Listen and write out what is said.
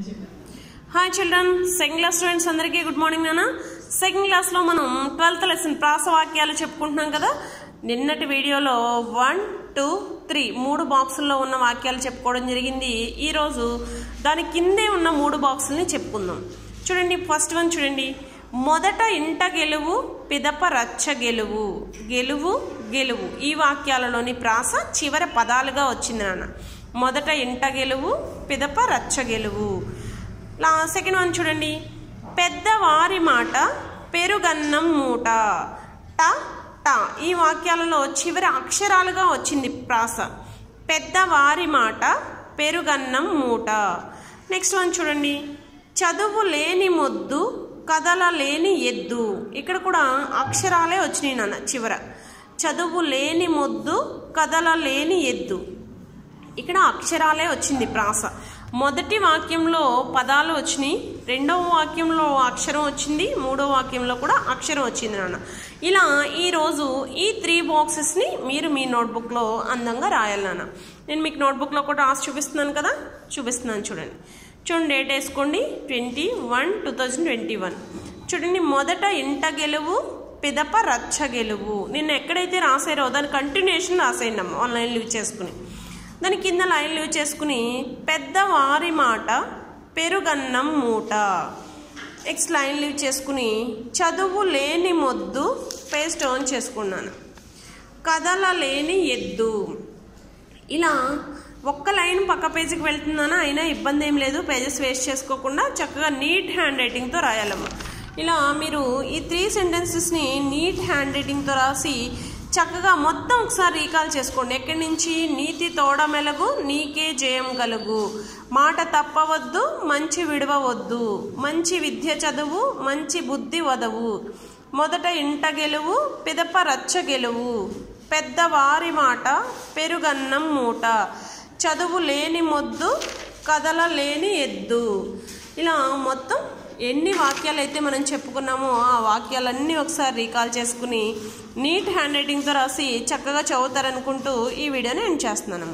Hi children second class students అందరికీ good morning నాన్న. Second క్లాస్లో మనం ట్వెల్త్ లెసన్ ప్రాసవాక్యాలు చెప్పుకుంటున్నాం కదా. నిన్నటి వీడియోలో వన్ టూ త్రీ మూడు బాక్సుల్లో ఉన్న వాక్యాలు చెప్పుకోవడం జరిగింది. ఈరోజు దాని కిందే ఉన్న మూడు బాక్సుల్ని చెప్పుకుందాం. చూడండి ఫస్ట్ వన్ చూడండి. మొదట ఇంట గెలువు పిదప రచ్చ గెలువు. గెలువు గెలువు. ఈ వాక్యాలలోని ప్రాస చివరి పదాలుగా వచ్చింది నాన్న. మొదట ఇంట గెలువు పిదప రచ్చ గెలువు. లా సెకండ్ వన్ చూడండి. పెద్దవారి మాట పెరుగన్నం మూట. ట ట. ఈ వాక్యాలలో చివరి అక్షరాలుగా వచ్చింది ప్రాస. పెద్దవారి మాట పెరుగన్నం మూట. నెక్స్ట్ వన్ చూడండి. చదువు లేని మొద్దు కథల లేని ఎద్దు. ఇక్కడ కూడా అక్షరాలే వచ్చినాయి నాన్న చివర. చదువు లేని మొద్దు కథల లేని ఎద్దు. ఇక్కడ అక్షరాలే వచ్చింది ప్రాస. మొదటి వాక్యంలో పదాలు వచ్చినాయి రెండవ వాక్యంలో అక్షరం వచ్చింది మూడవ వాక్యంలో కూడా అక్షరం వచ్చింది నాన్న. ఇలా ఈరోజు ఈ త్రీ బాక్సెస్ని మీరు మీ నోట్బుక్లో అందంగా రాయాలి నాన్న. నేను మీకు నోట్బుక్లో కూడా రాసి చూపిస్తున్నాను కదా? చూపిస్తున్నాను చూడండి. చూడండి డేట్ వేసుకోండి. Twenty one two thousand twenty one. చూడండి మొదట ఇంట గెలువు పిదప రచ్చ గెలువు. నిన్న ఎక్కడైతే రాసారో దాని కంటిన్యూషన్ రాసేయండి అమ్మ ఆన్లైన్ లీవ్ చేసుకుని. దాని కింద లైన్ లీవ్ చేసుకుని పెద్దవారి మాట పెరుగన్నం మూట. నెక్స్ట్ లైన్ లీవ్ చేసుకుని చదువు లేని మొద్దు పేస్ట్ ఆన్ చేసుకున్నాను. కథల లేని ఎద్దు. ఇలా ఒక్క లైన్ పక్క పేజీకి వెళ్తున్నాను అయినా ఇబ్బంది ఏం లేదు పేజెస్ వేస్ట్ చేసుకోకుండా చక్కగా నీట్ హ్యాండ్ రైటింగ్తో రాయాలమ్మా. ఇలా మీరు ఈ త్రీ సెంటెన్సెస్ని నీట్ హ్యాండ్ రైటింగ్తో రాసి చక్కగా మొత్తం ఒకసారి రీకాల్ చేసుకోండి. ఎక్కడి నుంచి? నీతి తోడమెలగు నీకే జయం కలుగు. మాట తప్పవద్దు మంచి విడవవద్దు. మంచి విద్య చదువు మంచి బుద్ధి వదవు. మొదట ఇంట గెలువు పిదప రచ్చ గెలువు. పెద్దవారి మాట పెరుగన్నం మూట. చదువు లేని మొద్దు కదలలేని ఎద్దు. ఇలా మొత్తం ఎన్ని వాక్యాలు అయితే మనం చెప్పుకున్నామో ఆ వాక్యాలన్నీ ఒకసారి రీకాల్ చేసుకుని నీట్ హ్యాండ్ రైటింగ్తో రాసి చక్కగా చదువుతారనుకుంటూ ఈ వీడియోని ఎండ్ చేస్తున్నాను.